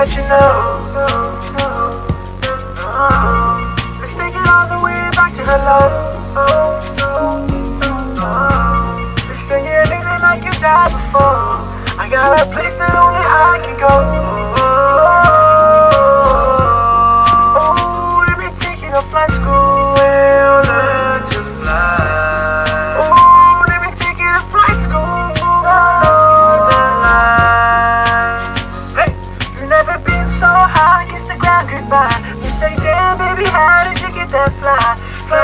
that you know. Take it all the way back to hello. Let's say you're living like you died before. I got a place that only I can go. Oh, let me take you to flight school. We'll learn to fly. Oh, let me take you to flight school. The Northern Hey, you never been so high, kiss the ground goodbye. You say, damn, baby, how did you get that fly? I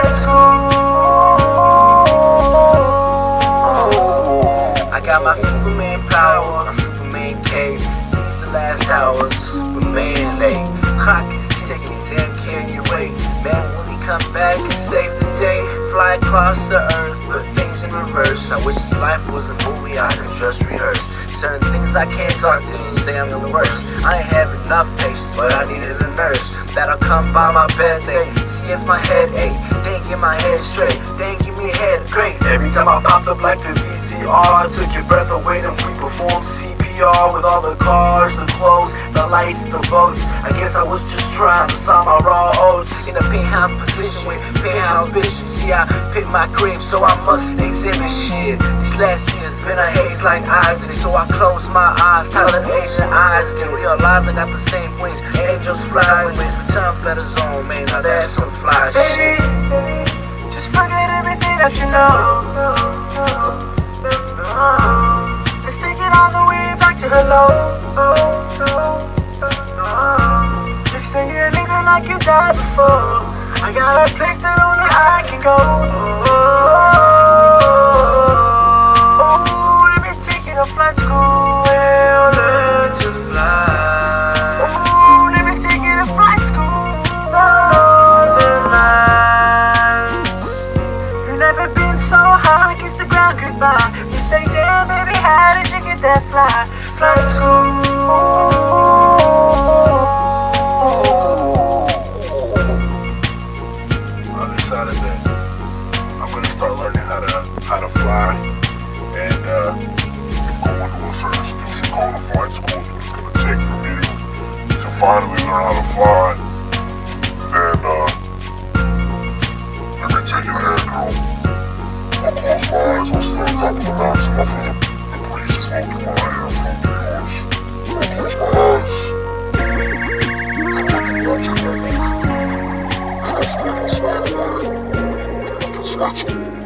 got my Superman power, my Superman cape. It's the last hours, Superman late. Clock is ticking, damn, can you wait? Man, will he come back and save the day? Fly across the earth, put things in reverse. I wish his life was a movie I could just rehearse. Certain things I can't talk to you, say I'm the worst. I ain't have enough patience, but I needed a nurse. That'll come by my bed, they see if my head ache. They get my head straight, they give me head great. Every time I popped up like the VCR, I took your breath away, then we performed CPR with all the cars, the clothes, the lights, the boats. I guess I was just trying to sign my raw oats in a penthouse position with penthouse bitches. See, I picked my crib, so I must exhibit shit. This last year's been a haze like Isaac, so I close my eyes, tell the Asian eyes can realize I got the same wings. Angels fly with me, turn feathers on, man. Now that's some fly shit. Just forget everything that you know. Uh, Let's take it all the way back to hello. Let's say you're living like you died before. I got a place that only I can go. Get that fly? Flight school. I decided that I'm gonna start learning how to how to fly and uh, going to a certain institution called a flight school. It's gonna take for me to, to finally learn how to fly. School.